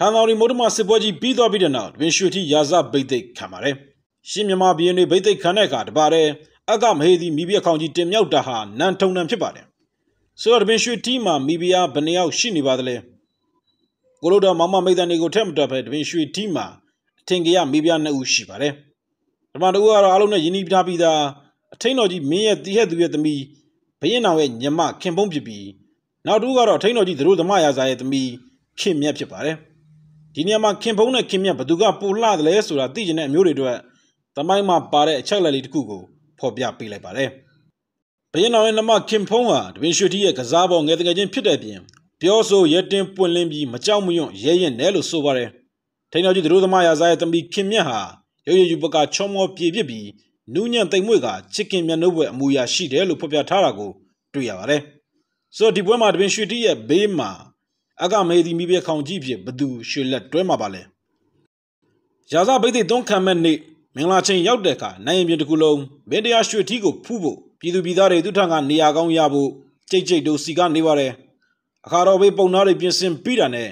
ဟန်တော်ရီမုဒ္ဓမစစ်ပွဲကြီးပြီးသွားပြီးတဲ့နောက်တွင်ရွှေထီရာဇဗိသိက်ခံပါတယ်ရှင်းမြန်မာပြည်နေဗိသိက်ခံတဲ့အခါတပါတဲ့အကမဟေဒီမိဘခေါင်ကြီးတင်မြောက်တာဟာနန်ထုံနန်ဖြစ်ပါတယ်ဆိုတော့တွင်ရွှေထီမှာမိဘဘယ်နှယောက်ရှိနေပါသလဲကိုလိုတော်မမမိသားနေကိုထက်မတွက်ပဲတွင်ရွှေထီမှာအထင်ကြီးမိဘနှစ်ဦးရှိပါတယ်ဓမ္မတူကတော့အားလုံးနဲ့ယဉ်ဤထားပြီးသားအထိန်တော်ကြီးမင်းရဲ့တီးဟက်သူရဲ့သမီးဘရင်တော်ရဲ့ညမခင်ဖုံးဖြစ်ပြီးနောက်တူကတော့အထိန်တော်ကြီးသူတို့ဓမ္မရာဇာရဲ့သမီးခင်မြတ်ဖြစ်ပါတယ် ဒီနေရာမှာခင်ဖုံးနဲ့ခင်မြတ်ဘသူကပူလှတယ်လဲဆိုတာသိကျင်တဲ့အမျိုးတွေအတွက်သမိုင်းမှာပါတဲ့အချက်လက်လေးတစ်ခုကိုဖော်ပြပေးလိုက်ပါတယ်ဘရင်တော်ရဲ့နမခင်ဖုံးဟာတပင်ရွှေတီရဲ့ကစားပေါ်ငယ်တငယ်ချင်းဖြစ်တဲ့ပြင်ပြောဆိုရတင်ပွင့်လင်းပြီးမကြောက်မရွံ့ရဲရင်တယ်လို့ဆိုပါတယ်ထိန်တော်ကြီးသူတို့သမားရာဇာရဲ့သမီးခင်မြတ်ဟာရုပ်ရည်ယူပကချောမောပြေပြစ်ပြီးနူးညံ့သိမ်မွေ့ကချစ်ခင်မျက်နှုတ်ပွဲအမူအရာရှိတယ်လို့ဖော်ပြထားတာကိုတွေ့ရပါတယ်ဆိုတော့ဒီပွဲမှာတပင်ရွှေတီရဲ့ဘေးမှာ အကမေဒီမိဘခေါင်ကြီးဖြစ်ဘသူရွှေလက်တွဲမှာပါလဲရာဇဗိသိသုံးခံမဲ့နေ့မင်္ဂလာချိန်ရောက်တဲ့အခါနိုင်ရင်ပြင်တစ်ခုလုံးမင်းတရားရွှေထီးကိုဖူးဖို့ပြည်သူပြည်သားတွေသူထံကနေရာကောင်းရဖို့ကြိတ်ကြိတ်တို့စီကနေပါတယ်အခါတော်ဘေးပုံနာတွေပြင်ဆင်ပြီးတာနဲ့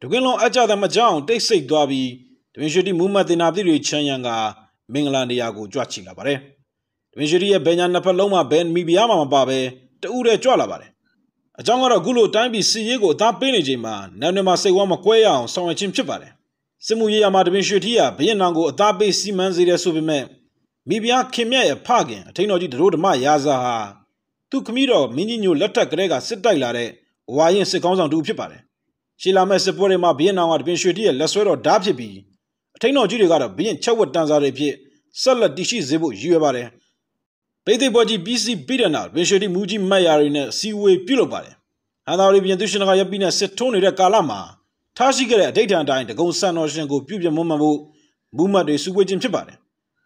ဒကွင်းလုံးအကြတဲ့မကြောင်တိတ်ဆိတ်သွားပြီးဒဝင်းရွှေတီမူမတ်တင်နာပြည်တွေချမ်းရံကမင်္ဂလာနေရာကိုကြွချီလာပါတယ်ဒဝင်းရွှေတီရဲ့ဘယ်ညာနှစ်ဖက်လုံးမှာဘယ်မိဖုရားမှမပါပဲတူးတဲ့ကြွလာပါတယ် အကြောင်းကတော့ခုလိုတိုင်းပြည်စီရေးကိုအသားပေးနေချိန်မှာနိုင်နယ်မှာစိတ်ဝါမကွဲရအောင်ဆောင်ရွက်ခြင်းဖြစ်ပါတယ်စစ်မှုရေးရာမှာတပင်ရွှေထီးကဘရင်နောင်ကိုအသားပေးစီမံစေတယ်ဆိုပေမဲ့မိဖုရားခင်မြတ်ရဲ့ဖခင်အထိန်တော်ကြီးဒရိုးဓမ္မရာဇာဟာသူခမည်းတော်မင်းကြီးညိုလက်ထက်ကလေးကစစ်တိုက်လာတဲ့ဝါရင်စစ်ကောင်းဆောင်တူဖြစ်ပါတယ်ရှီလာမဲ့စစ်ပွဲတွေမှာဘရင်နောင်ကတပင်ရွှေထီးရဲ့လက်ဆွဲတော်ဓာတ်ဖြစ်ပြီးအထိန်တော်ကြီးတွေကတော့ဘရင်ချက်ဝတ်တန်စာတွေဖြစ်ဆက်လက်တည်ရှိစေဖို့ရည်ရွယ်ပါတယ် ပိသိပွဲကြီးပြီးစီးပြီးတဲ့နောက်ဝင်ရွှေတိမူကြီးမတ်ရာတွေနဲ့စီဝေပြုလုပ်ပါတယ်။ဟန်သာရီပြန်သူရှင်ကရပ်ပြီးနဲ့စစ်ထုံးနေတဲ့ကာလမှာထားရှိခဲ့တဲ့အဋိဌာန်တိုင်းတကုံဆန်တော်ရှင်ကိုပြုပြမွမ်းမံဖို့မူမတ်တွေစုဝေးခြင်းဖြစ်ပါတယ်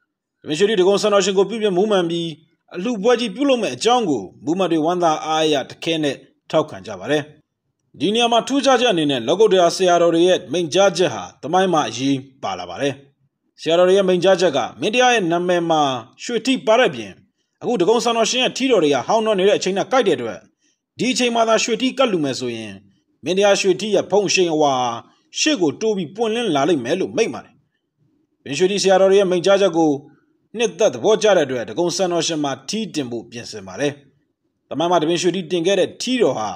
။ဝင်ရွှေတိတကုံဆန်တော်ရှင်ကိုပြုပြမွမ်းမံပြီးအလှပွဲကြီးပြုလုပ်မဲ့အကြောင်းကိုမူမတ်တွေဝမ်းသာအားရတခဲနဲ့ထောက်ခံကြပါတယ်။ဒီနေရာမှာထူးခြားချက်အနေနဲ့လောကုတ္တရာဆရာတော်တွေရဲ့မိန့်ကြားချက်ဟာတမိုင်းမှာအရေးပါလာပါတယ်။ဆရာတော်တွေရဲ့မိန့်ကြားချက်ကမင်းတရားရဲ့နာမည်မှာရွှေတိပါတဲ့ပြင် အခုဒဂုံဆန်တော်ရှင်ရဲ့ထီတော်တွေကဟောင်းတော့နေတဲ့အချိန်နဲ့ကိုက်တဲ့အတွက်ဒီအချိန်မှာသာရွှေထီကတ်လူမယ်ဆိုရင်မင်းတရားရွှေထီရဲ့ဖုံရှိန်အဝါရှေ့ကိုတိုးပြီးပွင့်လင်းလာလိမ့်မယ်လို့မိန့်ပါတယ်။ဘင်ရွှေထီဆရာတော်ရဲ့မိန့်ကြားချက်ကိုနှစ်သက်သဘောကျတဲ့အတွက်ဒဂုံဆန်တော်ရှင်မှာထီတင်ဖို့ပြင်ဆင်ပါတယ်။တမန်မှာတပင်ရွှေထီတင်ခဲ့တဲ့ထီတော်ဟာ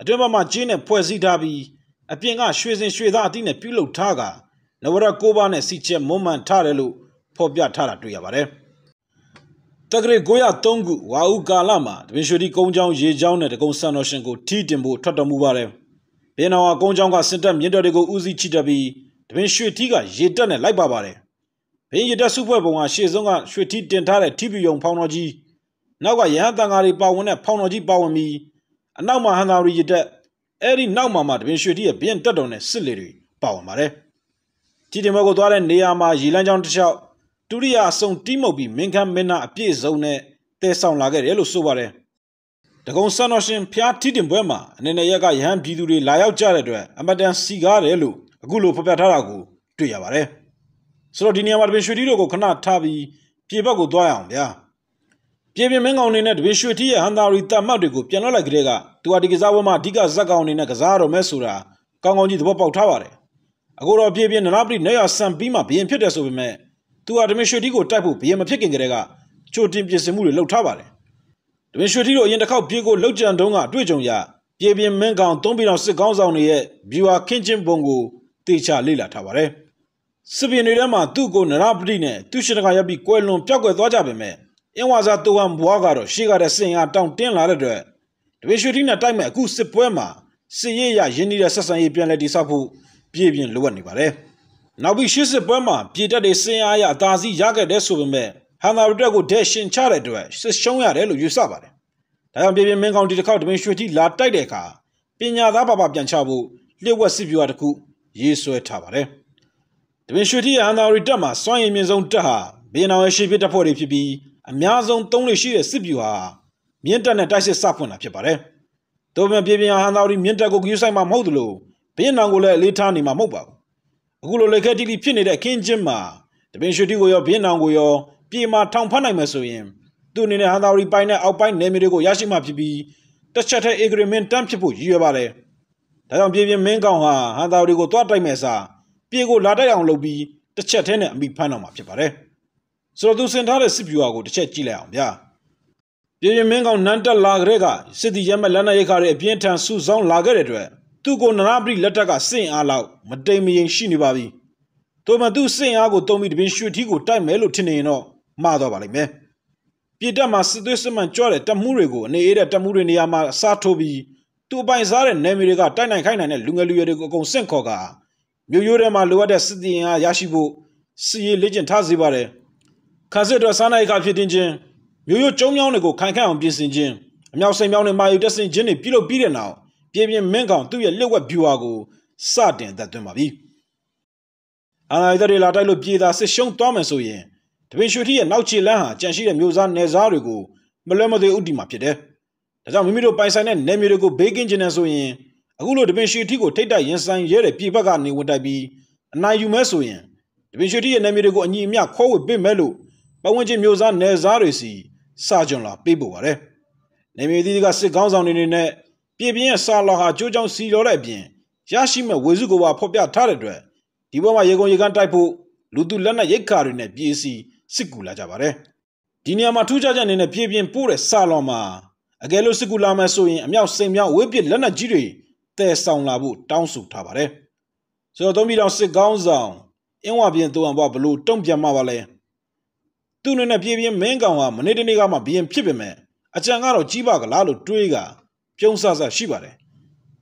အတွင်းဘက်မှာကျင်းနဲ့ဖွဲ့စည်းထားပြီးအပြင်ကရွှေစင်ရွှေသားအတိနဲ့ပြုလုပ်ထားကနဝရကိုးပါးနဲ့စီချက်မွမ်းမံထားတယ်လို့ဖော်ပြထားတာတွေ့ရပါတယ်။ တက္ကရာ903ခုဝါဦးကာလမှာတပင်ရွှေတိကုန်းချောင်းရေချောင်းနဲ့တကုံဆန်တော်ရှင်ကိုထီးတင်ဖို့ထွက်တော်မူပါတယ်။ဘင်းတော်ကကုန်းချောင်းကစင်တက်မြင့်တော်တွေကိုဦးစီးချီတက်ပြီးတပင်ရွှေထီးကရေတက်နဲ့လိုက်ပါပါတယ်။ဘင်းရေတက်စုဖွဲ့ပုံကရှေ့ဆုံးကရွှေထီးတင်ထားတဲ့ထီးပြယုံဖောင်းတော်ကြီးနောက်ကရဟန်းတန်ဃာတွေပါဝင်တဲ့ဖောင်းတော်ကြီးပါဝင်ပြီးအနောက်မှာဟန်သာရီရေတက်အဲ့ဒီနောက်မှာမှတပင်ရွှေထီးရဲ့ဘင်းတက်တော်နဲ့စစ်လေတွေပါဝင်ပါတယ်။ထီးတင်ဘက်ကိုသွားတဲ့နေရာမှာရေလန်းချောင်းတစ်လျှောက် ဒုတိယအစုံတီးမှုတ်ပြီးမင်းခမ်းမင်းနာအပြည့်စုံနဲ့တည်ဆောင်လာခဲ့တယ်လို့ဆိုပါတယ်။တကုံဆန်တော်ရှင်ဖျားထီတင်ပွဲမှာအနေနဲ့ရက်ကရဟန်းပြည်သူတွေလာရောက်ကြတဲ့အတွက်အမတန်စီကားတယ်လို့အခုလိုဖော်ပြထားတာကိုတွေ့ရပါတယ်။ဆိုတော့ဒီနေရာမှာတပင်ရွှေတီတို့ကိုခဏထားပြီးပြေဘက်ကိုသွားရအောင်ဗျာ။ပြေပြင်းမင်းကောင်အနေနဲ့တပင်ရွှေတီရဲ့ဟန်သာရီတတ်မှတ်တွေကိုပြန်လွှတ်လိုက်ကြတဲ့ကသူဟာဒီကစားပွဲမှာအဓိကဇက်ကောင်အနေနဲ့ကစားရတော့မဲဆိုတာကောင်းကောင်းကြီးသဘောပေါက်ထားပါတယ်။အခုတော့ပြေပြင်းနနာပတိနေရဆန်ပြီးမှဘရင်ဖြစ်တယ်ဆိုပေမဲ့ သူဟာဒမင်ရွှေတီကိုတိုက်ဖို့ဘယင်မဖြစ်ခင်ကတည်းကချိုတင်ပြင်ဆင်မှုတွေလုပ်ထားပါတယ်။ဒမင်ရွှေတီတို့အရင်တစ်ခေါက်ပြေကိုလှုပ်ကြံတုံးကအတွေ့အကြုံရပြေပြင်းမင်းကောင်သုံးပြည်တော်စစ်ကောင်းဆောင်တွေရဲ့ဘီဝါခင်းချင်းပုံကိုတေချာလေ့လာထားပါတယ်။စစ်ပင်တွေထဲမှာသူ့ကိုနရပတိနဲ့သူ့ရှင်တကရပ်ပြီးကွယ်လွန်ပြောက်ကွယ်သွားကြပေမဲ့အင်းဝါစာတူဟန်ဘွားကတော့ရှေ့ကတဲ့စင်အားတောင်းတင်းလာတဲ့အတွက်ဒမင်ရွှေတီနဲ့တိုက်မဲ့အခုစစ်ပွဲမှာစစ်ရေးရရင်းနှီးတဲ့ဆက်ဆံရေးပြန်လည်တည်ဆောက်ဖို့ပြည်ပြင်းလိုအပ်နေပါတယ်။ နောက်ပြီးရှစ်စစ်ပွဲမှာပြည်တက်တွေစင်အားရအသာစီးရခဲ့တဲ့ဆိုပေမဲ့ဟန်သာရတက်ကိုဒက်ရှင်ချတဲ့အတွက်စစ်ရှုံးရတယ်လို့ယူဆပါတယ်။ဒါကြောင့်ပြည်ပြင်းမင်းကောင်ဒီတစ်ခေါက်တမင်ရွှေတိလာတိုက်တဲ့အခါပညာသားပါပါပြန်ချဖို့လျှက်ဝက်စစ်ပြူဟာတစ်ခုရေးဆွဲထားပါတယ်။တမင်ရွှေတိရဲ့ဟန်သာရတက်မှာစွမ်းရည်မြင့်ဆုံးတက်ဟာဘီနောင်ရဲ့ရှေ့ပြတပ်ဖွဲ့တွေဖြစ်ပြီးအများဆုံးသုံးလို့ရှိတဲ့စစ်ပြူဟာမြင့်တက်နဲ့တိုက်စစ်စဖွင့်တာဖြစ်ပါတယ်။ဒါပေမဲ့ပြည်ပြင်းဟန်သာရမြင့်တက်ကိုကူးဆိုင်မှာမဟုတ်သလိုဘီနောင်ကိုလည်းအလေးထားနေမှာမဟုတ်ပါဘူး အခုလိုလက်ခက်တီလီဖြစ်နေတဲ့အခင်းချင်းမှာတပင်ရွှေတီကိုရောဘင်းနောင်ကိုရောပြေမာထောင်ဖတ်နိုင်မယ်ဆိုရင်သူ့အနေနဲ့ဟန်သာရီပိုင်းနဲ့အောက်ပိုင်းနယ်မြေတွေကိုရရှိမှဖြစ်ပြီးတစ်ချက်တည်း agreement တန်းဖြစ်ဖို့ရည်ရွယ်ပါတယ်။ဒါဒါကြောင့်ပြည်ပြင်းမင်းကောင်ဟာဟန်တာတွေကိုတွားတိုက်မဲ့စာပြေကိုလာတိုက်အောင်လုပ်ပြီးတစ်ချက်ထဲနဲ့အမိဖမ်းတော့မှာဖြစ်ပါတယ်ဆိုတော့သူစင်ထားတဲ့စစ်ဗျူဟာကိုတစ်ချက်ကြည့်လိုက်အောင်ဗျာပြည်ပြင်းမင်းကောင်နန်းတက်လာကြတဲ့ကစစ်တီရဲမဲ့လက်နက်ရိတ်ခါတွေအပြင်းထန်စုဆောင်းလာခဲ့တဲ့အတွက် သူ့ကိုနရပရိလက်ထက်ကစင့်အားလောက်မတိမ်မရင်ရှိနေပါပြီ။သို့မှသူ့စင့်အားကိုတုံးပြီးတပင်ရွှေထီးကိုတိုက်မယ်လို့ထင်နေရင်တော့မှားတော့ပါလိမ့်မယ်။ပြည်တက်မှာစစ်သွေးစစ်မှန်ကြွတဲ့တပ်မှုတွေကိုအနေအေးတဲ့တပ်မှုတွေနေရာမှာအစားထိုးပြီးသူ့အပိုင်စားတဲ့နယ်မြေတွေကတိုက်နိုင်ခိုင်းနိုင်တဲ့လူငယ်လူရွယ်တွေကိုအကုန်ဆင့်ခေါ်ကမြို့ရိုးထဲမှာလိုအပ်တဲ့စစ်တီအားရရှိဖို့စီရေးလေ့ကျင့်ထားစေပါတယ်။ခါစစ်တော်စားနိုင်ကဖြစ်တင်ခြင်းမြို့ရိုးကျုံမြောင်းတွေကိုခိုင်ခန့်အောင်ပြင်ဆင်ခြင်းအမြောက်စိန်မြောင်းတွေမာယူတက်ဆင်ခြင်းတွေပြုလုပ်ပြီးတဲ့နောက် ပြည်ပြင်းမင်းကောင်သူ့ရဲ့လက်ဝက်ဗျူဟာကိုစတင်သက်သွင်းပါပြီ။အာဏာရေးတွေလာတိုက်လို့ပြည်သာစစ်ရှုံးသွားမယ်ဆိုရင်တပင်ရွှေထီရဲ့နောက်ခြေလမ်းဟာကြန့်ရှိတဲ့မျိုးစားနယ်စားတွေကိုမလွဲမသွေဥတီမှာဖြစ်တယ်။ဒါကြောင့်မိမိတို့ပိုင်ဆိုင်တဲ့နယ်မြေတွေကိုဘေးကင်းကျင်နေဆိုရင်အခုလိုတပင်ရွှေထီကိုထိတ်တိုက်ရင်ဆိုင်ရဲတဲ့ပြည်ဘက်ကနေဝင်တိုက်ပြီးအနိုင်ယူမဲဆိုရင်တပင်ရွှေထီရဲ့နယ်မြေတွေကိုအညီအမျှခေါ်ဝေပေးမယ်လို့ပတ်ဝန်းကျင်မျိုးစားနယ်စားတွေစီစာကြွန်လာပေးပို့ပါတယ်။နယ်မြေသီးသီးကစစ်ကောင်းဆောင်တွေနဲ့ ပြည်ပြင်းရဲ့စာလောဟာကျိုးချောင်းစီလောတဲ့အပြင်ရရှိမဲ့ဝေစုကိုပါဖော်ပြထားတဲ့အတွက်ဒီဘက်မှာရေကုန်ရေကန်တိုက်ဖို့လူသူလက်နက်ရိတ်ခါတွေနဲ့ပြည်စီစစ်ကူလာကြပါတယ်ဒီနေရာမှာထူးခြားချက်အနေနဲ့ပြည်ပြင်းပို့တဲ့စာလောမှာအကယ်လို့စစ်ကူလာမယ်ဆိုရင်အမြောက်စိန်မြောက်ဝေးပစ်လက်နက်ကြီးတွေတဲဆောင်လာဖို့တောင်းဆိုထားပါတယ်ဆိုတော့သုံးပြီးတော့စစ်ကောင်းဆောင်အင်းဝပြင်းတူအောင်ဘဘလို့တုံ့ပြန်မှာပါလဲသူ့အနေနဲ့ပြည်ပြင်းမင်းကောင်ကမနေ့တနေ့ကမှဘရင်ဖြစ်ပေမဲ့အကြံကတော့ကြီးပါကလားလို့တွေးက ပြုံးဆဆရှိပါတယ်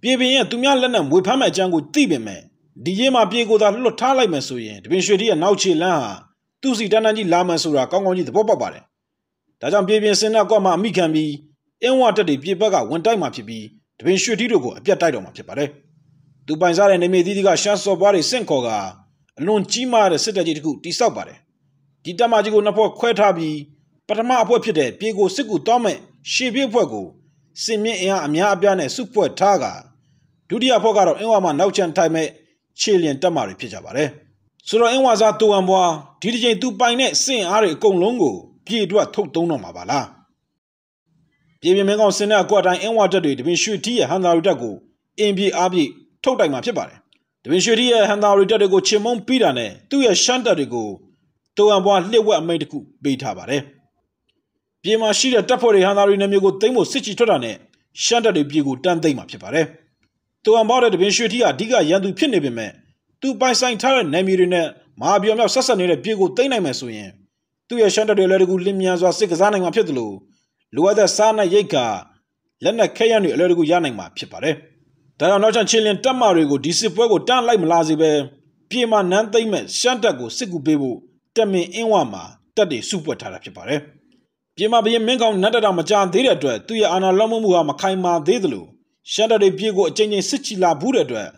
ပြည်ပင်ရဲ့သူများလက်နက်မွေဖမ်းမဲ့အကြမ်းကိုသိပေမဲ့ဒီရေးမှာပြေကိုသာလွတ်ထားလိုက်မယ်ဆိုရင်တပင်ရွှေတီရဲ့နောက်ခြေလမ်းဟာသူ့စီတန်းတန်းကြီးလာမယ်ဆိုတာကောင်းကောင်းကြီးသဘောပေါက်ပါတယ်ဒါကြောင့်ပြည်ပင်စင်နာကွက်မှာအမိခံပြီးအင်းဝတက်တွေပြည်ဘက်ကဝင်တိုက်မှာဖြစ်ပြီးတပင်ရွှေတီတို့ကိုအပြတ်တိုက်တော်မှာဖြစ်ပါတယ်သူပိုင်စားတဲ့နေမေသီးသီးကရှမ်းစော်ပွားတွေစင့်ခေါ်ကအလွန်ကြီးမားတဲ့စစ်တပ်ကြီးတစ်ခုတိစောက်ပါတယ်ဒီတပ်မကြီးကိုနှစ်ဖွဲ့ခွဲထားပြီးပထမအဖွဲ့ဖြစ်တဲ့ပြေကိုစစ်ကူတောင်းမဲ့ရှေ့ပြေအဖွဲ့ကို စင်မြင့်အင်အားအများအပြားနဲ့စုဖွဲ့ထားကဒုတိယဖွဲ့ကတော့အင်းဝါမှာနောက်ချန်ထိုင်မဲ့ခြေလျင်တက်မာတွေဖြစ်ကြပါတယ်ဆိုတော့အင်းဝါစားတူဝံဘွားဒီတစ်ချိန်သူပိုင်တဲ့စင်အားတွေအကုန်လုံးကိုပြေတွက်ထုတ်သုံးတော့မှာပါလားပြေပြင်းမင်းကောင်စင်တဲ့အကွက်တိုင်းအင်းဝါတက်တွေတပင်ရွှေထီးရဲ့ဟန်သာရီတက်ကိုအင်ပြေအားပြေထုတ်တိုင်မှာဖြစ်ပါတယ်တပင်ရွှေထီးရဲ့ဟန်သာရီတက်တွေကိုချင်မုံပြီးတာနဲ့သူ့ရဲ့ရှမ်းတက်တွေကိုတူဝံဘွားလှစ်ဝက်အမိတ်တခုပေးထားပါတယ် ပြည်မှာရှိတဲ့တပ်ဖွဲ့တွေဟန်သာရီနယ်မြေကိုသိမ်းဖို့စစ်ချီထွက်တာနဲ့ရှမ်းတပ်တွေပြည်ကိုတန်းသိမ်းမှာဖြစ်ပါတယ်။တူအံဘောက်တဲ့တပင်ရွှေထီကအဓိကရန်သူဖြစ်နေပေမဲ့သူပိုင်ဆိုင်ထားတဲ့နယ်မြေတွေနဲ့မဟာပြောင်မြောက်ဆက်ဆက်နေတဲ့ပြည်ကိုသိမ်းနိုင်မယ်ဆိုရင်သူ့ရဲ့ရှမ်းတပ်တွေလည်းတကူလင်းမြန်စွာစစ်ကစားနိုင်မှာဖြစ်တယ်လို့လိုအပ်တဲ့စားနပ်ရိတ်ကလက်နက်ခဲယမ်းတွေအလွယ်တကူရနိုင်မှာဖြစ်ပါတယ်။ဒါကြောင့်နောက်ချန်ချင်းလင်တပ်မတွေကိုဒီစစ်ပွဲကိုတန်းလိုက်မလာစေပဲပြည်မှာနန်းသိမ့်မဲ့ရှမ်းတပ်ကိုစစ်ကူပေးဖို့တက်မင်အင်းဝမှာတပ်တွေစုပွက်ထားတာဖြစ်ပါတယ်။ ပြည်မဘရင်မင်းကောင်နတ်တတာမကြသေးတဲ့အတွက်သူ့ရဲ့အာဏာလွှမ်းမိုးမှုဟာမခိုင်မာသေးသလိုရှမ်းတပ်တွေပြည်ကိုအကြိမ်ကြိမ်စစ်ချီလာဘူးတဲ့အတွက်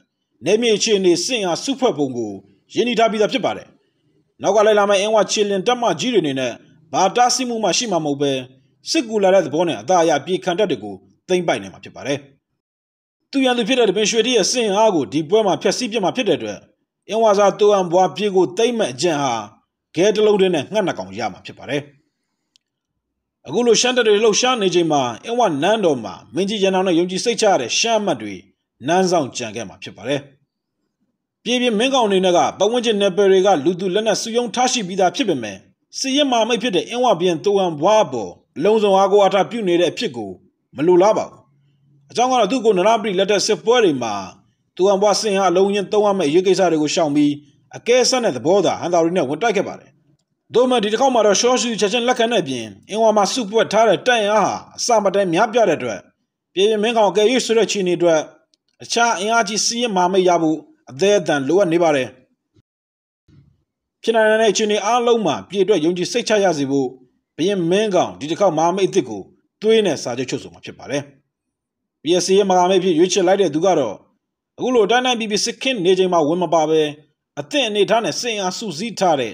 နေမြေအခြေအနေစင့်အားစုဖွဲ့ပုံကိုရင်းနှီးထားပြီးသားဖြစ်ပါတယ်။နောက်ကလိုက်လာမယ့်အင်းဝချီလင်တက်မကြီးတွေနေနဲ့ဘာတားဆီးမှုမှရှိမှာမဟုတ်ပဲစစ်ကူလာတဲ့သဘောနဲ့အသာအရပြေခံတတ်တွေကိုသိမ့်ပိုက်နေမှာဖြစ်ပါတယ်။သူရန်သူဖြစ်တဲ့တပင်ရွှေတိရဲ့စင့်အားကိုဒီပွဲမှာဖျက်ဆီးပြမှာဖြစ်တဲ့အတွက်အင်းဝါစာတူအံဘွားပြေကိုသိမ့်မဲ့အကျင့်ဟာဂဲတလုံးတည်းနဲ့ငှက်နှကောင်ရမှာဖြစ်ပါတယ်။ အခုလိုရှမ်းတပ်တွေလှုပ်ရှားနေချိန်မှာအင်းဝနန်းတော်မှာမင်းကြီးရန်အောင်နဲ့ယုံကြည်စိတ်ချရတဲ့ရှမ်းအမတ်တွေနန်းဆောင်ကြံခဲ့မှာဖြစ်ပါတယ်။ပြည်ပြင်းမင်းကောင်တွေနဲ့ကပဝန်းကျင်နယ်ပယ်တွေကလူသူလက်နက်စုယုံထားရှိပြီးသားဖြစ်ပေမဲ့စီရင်မာမိတ်ဖြစ်တဲ့အင်းဝပြန်တူဟန်ဘွားပေါ်လုံစုံအားကိုအထာပြုတ်နေတဲ့အဖြစ်ကိုမလိုလားပါဘူး။အကြောင်းကတော့သူ့ကိုနရပရိလက်ထက်စစ်ပွဲတွေမှာတူဟန်ဘွားစင်ဟာအလုံးရင်သုံးရမယ့်ရေးကိစ္စတွေကိုရှောင်ပြီးအကဲဆက်တဲ့သဘောသာဟန်တာရီနဲ့ဝင်တိုက်ခဲ့ပါတယ်။ သို့မှဒီတစ်ခေါက်မှာတော့ရှော့ရှူချက်ချင်းလက်ခံတဲ့အပြင်အင်ဝါမှာစုပွက်ထားတဲ့တိုင်အားဟာအစမတည်းများပြတဲ့အတွက်ပြည်ပြင်းမင်းကောင်ကယ်ရွေးဆိုတဲ့ချီနေအတွက်အခြားအင်အားကြီးစီးရင်မာမိတ်ရဖို့အသေးအတန်လိုအပ်နေပါတယ်။ဖြစ်နိုင်တဲ့ချီနေအားလုံးမှာပြည်အတွက်ယုံကြည်စိတ်ချရစေဖို့ဘရင်မင်းကောင်ဒီတစ်ခေါက်မာမိတ်အစ်စ်ကိုသွေးနဲ့စာချုပ်ချုပ်ဆိုမှာဖြစ်ပါတယ်။ PSC ရဲ့မာမိတ်ဖြစ်ရွေးချယ်လိုက်တဲ့သူကတော့အခုလိုတိုင်းတိုင်းပြည်ပြည်စစ်ခင်းနေချိန်မှာဝင်မပါပဲအသင့်အနေထားနဲ့စင်အားစုစည်းထားတဲ့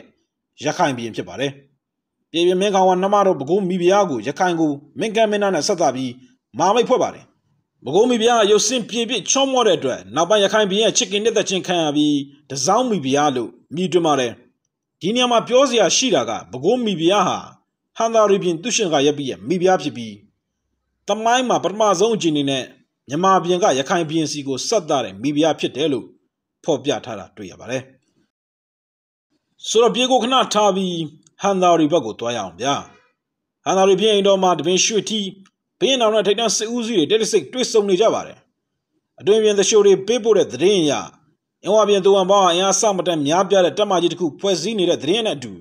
ရခိုင်ပြည်ဖြစ်ပါတယ်။ပြည်ပြမင်းကောင်ကနှမတော်ပကုံးမိဖုရားကိုရခိုင်ကိုမင်းကမ်းမင်းသားနဲ့ဆက်သပြီးမာမိတ်ဖွဲ့ပါတယ်။ပကုံးမိဖုရားရုပ်စင်ပြေပြချောမောတဲ့အတွက်နောက်ပိုင်းရခိုင်ပြည်ရဲ့ချစ်ကင်နဲ့သက်ချင်းခံရပြီးတစောင်းမိဖုရားလို့မြည်တွပါတယ်။ဒီနေရာမှာပြောစရာရှိတာကပကုံးမိဖုရားဟာဟန်သာရီပြင်သူရှင်ကရပ်ပြီးရဲ့မိဖုရားဖြစ်ပြီးတမိုင်းမှာပထမဆုံးအကြိမ်နေနဲ့မြန်မာပြည်ကရခိုင်ပြည်စီကိုဆက်တာတဲ့မိဖုရားဖြစ်တယ်လို့ဖော်ပြထားတာတွေ့ရပါတယ် ဆိုတော့ပြေကိုခဏထားပြီးဟန်သာရီဘက်ကိုတွားရအောင်ဗျာဟန်သာရီပြည်အိမ်တော်မှာတပင်ရွှေထီဘင်းအောင်နဲ့ထိုက်တန်းစစ်ဦးစီးတွေတက်တစိတ်တွေ့ဆုံနေကြပါတယ်အတွင်ပြင်သရှိုးတွေပေးပို့တဲ့သတင်းအရအင်ဝါပြင်သူဝန်ပေါင်းအင်အားစမတန်များပြားတဲ့တပ်မကြီးတစ်ခုဖွဲ့စည်းနေတဲ့သတင်းနဲ့အတူ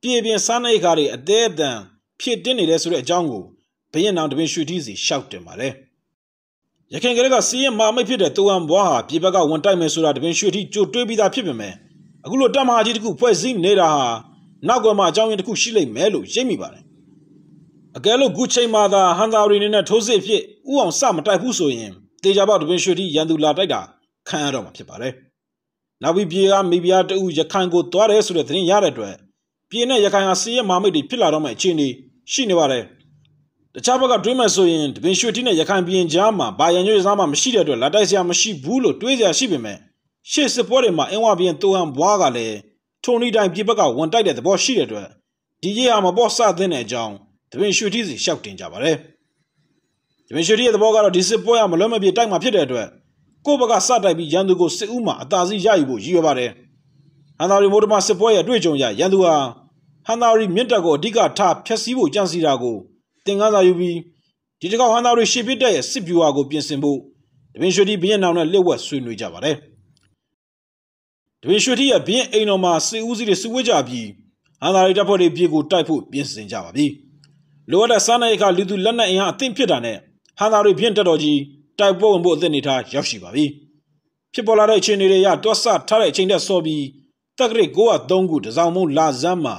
ပြည်ပြင်စားနပ်ရိက္ခာတွေအသေးအတန်ဖြစ်တင်းနေတယ်ဆိုတဲ့အကြောင်းကိုဘရင်အောင်တပင်ရွှေထီးစီရှောက်တင်ပါတယ်ရခိုင်ကလေးကစီးရင်မာမိတ်ဖြစ်တဲ့တူဝမ်ဘွားဟာပြည်ဘက်ကဝန်တိုက်မယ်ဆိုတာတပင်ရွှေထီးကြိုတွေးပြီးသားဖြစ်ပေမဲ့ အခုလိုတပ်မကြီးတစ်ခုဖွဲ့စည်းနေတာဟာနောက်ကွယ်မှာအကြောင်းရင်းတစ်ခုရှိလိမ့်မယ်လို့ရိပ်မိပါတယ်အကယ်လို့ခုချိန်မှာသာဟန်သာရီနေနဲ့ထိုးစစ်ဖြစ်ဥအောင်စမတိုက်ဘူးဆိုရင်တေချာပေါက်တပင်ရွှေထီးရန်သူလာတိုက်တာခံရတော့မှာဖြစ်ပါတယ်နောက်ပြီးပြေကမိဖုရားတူရခိုင်ကိုသွားတယ်ဆိုတဲ့သတင်းရတဲ့အတွက်ပြည်နဲ့ရခိုင်ဟာစီးရဲမာမိတ်တွေဖြစ်လာတော့မယ့်အခြေအနေရှိနေပါတယ်တခြားဘက်ကတွေးမှဆိုရင်တပင်ရွှေတိနဲ့ရခိုင်ပြည်ကြားမှာဘာရန်ရွေးစားမှမရှိတဲ့အတွက်လက်တိုက်စရာမရှိဘူးလို့တွေးစရာရှိပေမဲ့ ရှေ့စစ်ပွဲတွေမှာအင်းဝပြည်တူဟန်ဘွားကလည်းထုံနီတိုင်းပြည်ဘက်ကဝန်တိုက်တဲ့သဘောရှိတဲ့အတွက်ဒီကြီးဟာမပေါ်ဆသင့်တဲ့အကြောင်းတပင်ရွှေတိစီရှောက်တင်ကြပါတယ်တပင်ရွှေတိရဲ့သဘောကတော့ဒီစစ်ပွဲကမလွတ်မပြေတိုက်မှာဖြစ်တဲ့အတွက်ကိုယ့်ဘက်ကစတိုက်ပြီးရန်သူကိုစစ်ဦးမှာအသာစီးရယူဖို့ရည်ရွယ်ပါတယ်ဟန်သာရီမိုဒမစစ်ပွဲရဲ့အတွေ့အကြုံရရန်သူဟာဟန်သာရီမြင့်တက်ကိုအဓိကထားဖျက်ဆီးဖို့ကြံစီတာကိုသင်ခန်းစာယူပြီးဒီတစ်ခေါက်ဟန်သာရီရှေ့ပစ်တဲ့ရဲ့စစ်ဗျူဟာကိုပြင်ဆင်ဖို့တပင်ရွှေတိဘင်းနောင်နဲ့လက်ဝက်ဆွေးနွေးကြပါတယ် တပင်ရွှေတိရဲ့ဘင်းအိမ်တော်မှာစစ်ဦးစီးတွေစုဝေးကြပြီးဟန်သာရီတပ်ဖွဲ့တွေပြည်ကိုတိုက်ဖို့ပြင်ဆင်ကြပါပြီလိုအပ်တဲ့စားနပ်ရိက္ခလူသူလက်နက်အင်အားအသင့်ဖြစ်တာနဲ့ဟန်သာရီဘင်းတက်တော်ကြီးတိုက်ပွဲဝင်ဖို့အသင့်နေထားရောက်ရှိပါပြီဖြစ်ပေါ်လာတဲ့အခြေအနေတွေရတွတ်ဆထားတဲ့အချိန်တက်စောပြီးတက်ကရစ်903ခုတစောင်းမုံလာဇမ်းမှာ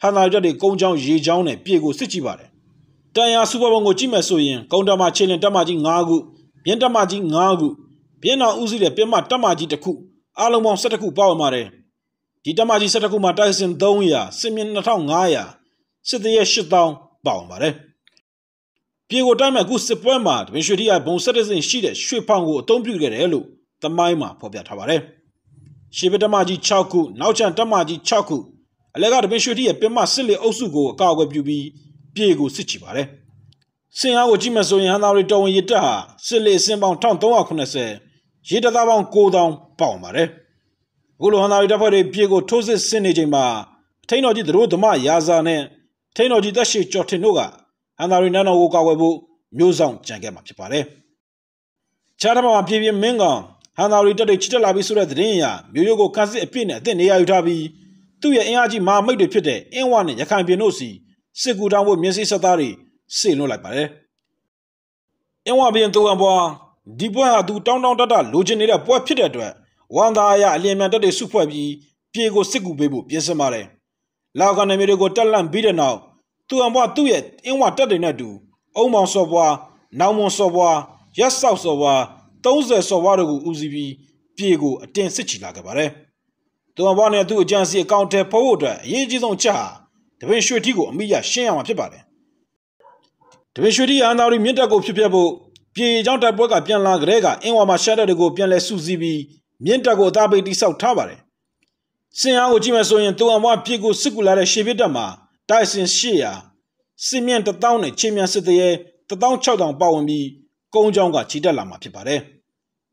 ဟန်သာရက်တွေကုန်းချောင်းရေချောင်းနဲ့ပြေကိုစစ်ကြည့်ပါတယ်။တန်ရာစူပါဘုံကိုကြည့်မယ်ဆိုရင်ကုန်းတမခြေလင်တက်မကြီး9ခုမြင်းတက်မကြီး9ခုပြင်းတော်ဦးစီးတဲ့ပြင်းမတက်မကြီးတစ်ခု အားလုံးပေါင်း17ခုပါဝင်ပါတယ်။ဒီတက်မကြီး17ခုမှာတိုက်စင်300စစ်မြင်း2500စစ်သေးရဲ့8000ပါဝင်ပါတယ်။ပြေကိုတိုက်မဲ့ခုစစ်ပွဲမှာတပင်ရွှေတိကဘုံ17စင်ရှိတဲ့ရွှေဖောင်ကိုအသုံးပြုခဲ့တယ်လို့သမိုင်းမှာဖော်ပြထားပါတယ်။ရှေးပတက်မကြီး6ခုနောက်ချန်တက်မကြီး6ခုအလဲကတပင်ရွှေတိရဲ့ပြမစစ်လေအုပ်စုကိုအကောက်အကွယ်ပြုပြီးပြေကိုစစ်ချီပါတယ်။စင်အားကိုကြည့်မယ်ဆိုရင်ဟန်သာရီတော်ဝင်ရတက်ဟာစစ်လေအစင်းပေါင်း1380 ရေတသားပေါင်း9000ပေါင်ပါတယ်။အခုလိုဟန်သာရီတပ်ဖွဲ့တွေပြေကိုထိုးစစ်ဆင်နေချိန်မှာထိန်းတော်ကြီးသတို့ဓမ္မရာဇာနဲ့ထိန်းတော်ကြီးသက်ရှိကျော်ထင်တို့ကဟန်သာရီနန်းတော်ကိုကာကွယ်ဖို့မျိုးဆောင်ကြံခဲ့မှာဖြစ်ပါတယ်။ခြားတစ်မှာပြေပြင်းမင်းကောင်ဟန်သာရီတက်တွေချစ်တက်လာပြီးဆိုတဲ့သတင်းအရမျိုးရိုးကိုခန်းစစ်အပြည့်နဲ့အသင့်နေရာယူထားပြီးသူ့ရဲ့အင်အားကြီးမဟာမိတ်တွေဖြစ်တဲ့အင်းဝနဲ့ရခိုင်ပြည်တို့စီစစ်ကူတောင်းဖို့မျက်စိဆက်သားတွေစေလွှတ်လိုက်ပါတယ်။အင်းဝပြည်သူံဘွား ဒီပွဲဟာသူတောင်းတောင်းတတလိုချင်နေတဲ့ပွဲဖြစ်တဲ့အတွက်ဝန်သားရအလျင်မြန်တက်တွေစုဖွဲ့ပြီးပြေကိုစစ်ကူပေးဖို့ပြင်ဆင်ပါတယ်။လောက်ကနေမျိုးတွေကိုတက်လန့်ပြီးတဲ့နောက်သူံဘွားသူ့ရဲ့အင်းဝတက်တွေနဲ့တူအုံမောင်စော်ဘွားနောင်မွန်စော်ဘွားရက်ဆောက်စော်ဘွား30စော်ဘွားတို့ကိုဦးစီးပြီးပြေကိုအတင်းစစ်ချီလာခဲ့ပါတယ်။သူအဘောနဲ့သူ့အကြံစီအကောင့်ထဲပို့ဖို့အတွက်အရေးကြီးဆုံးချက်ဟာတပင်ရွှေထီကိုအမိရရှင်းရမှာဖြစ်ပါတယ်တပင်ရွှေထီအန်သာရီမြင့်တက်ကိုဖြစ်ပြဖို့ ပြေချောင်းတိုက်ပွဲကပြန်လာကြတဲ့ကအင်းဝါမှာရှက်တဲ့တွေကိုပြန်လဲစုစည်းပြီးမြင့်တက်ကိုအသားပိတ်တိဆောက်ထားပါတယ်စင်အားကိုကြည့်မယ်ဆိုရင်သူအမွားပြေကိုစစ်ကူလာတဲ့ရှေပြစ်တက်မှာတိုက်စင်800စစ်မြင့်1000နဲ့ချင်းမြန်စစ်တရေ16000ပါဝင်ပြီးကုန်းချောင်းကချီတက်လာမှာဖြစ်ပါတယ်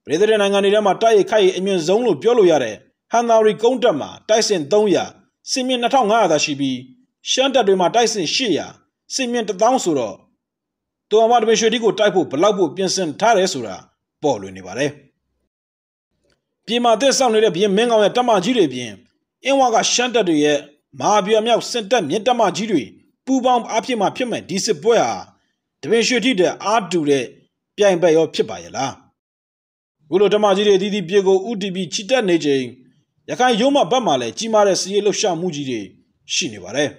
ပြည်သူနိုင်ငံတွေထဲမှာတိုက်ရိုက်ခိုက်အမြင့်ဆုံးလို့ပြောလို့ရတဲ့ဟန်သာရီကုန်းတက်မှာတိုက်စင်300စင်မြင့်2500သာရှိပြီးရှမ်းတက်တွေမှာတိုက်စင်800စင်မြင့်1000ဆိုတော့ တော်မတပင်ရွှေတီကိုတိုက်ဖို့ဘလောက်ဖို့ပြင်ဆင်ထားတယ်ဆိုတာပေါ်လွင်နေပါတယ်ပြည်မှာတက်ဆောင်နေတဲ့ဘရင်မင်းကောင်ရဲ့တပ်မကြီးတွေပြင်အင်းဝါကရှမ်းတက်တွေရဲ့မဟာဗျာမြောက်စင်တက်မြင့်တပ်မကြီးတွေပူပေါင်းအဖြစ်မှဖြစ်မဲ့ဒီစစ်ပွဲဟာတပင်ရွှေတီတဲ့အားတူတဲ့ပြိုင်ဘက်ရောဖြစ်ပါရဲ့လားခုလိုဓမ္မကြီးတွေအသီးသီးပြေကိုဥတီပြီးချီတက်နေချိန်ရခိုင်ရုံးမဘက်မှာလည်းကြီးမားတဲ့စီးရေးလှုပ်ရှားမှုကြီးတွေရှိနေပါတယ်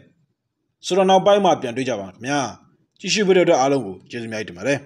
ဆိုတော့နောက်ပိုင်းမှာပြန်တွေ့ကြပါခင်ဗျာ ကြည့်ရှုပေးတဲ့အတွက်အားလုံးကိုကျေးဇူးများတင်ပါတယ်